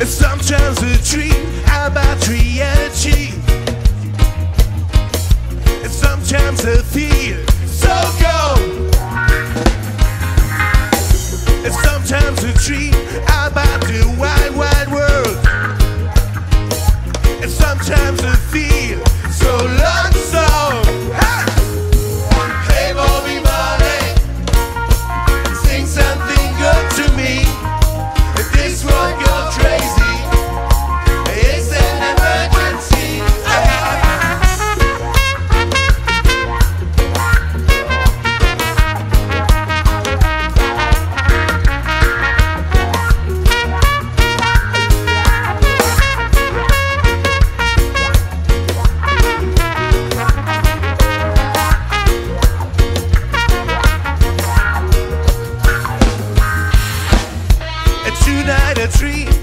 And sometimes we dream about reality. And sometimes I feel so cold. And sometimes we dream about the wide, wide world. And sometimes I feel so low a tree.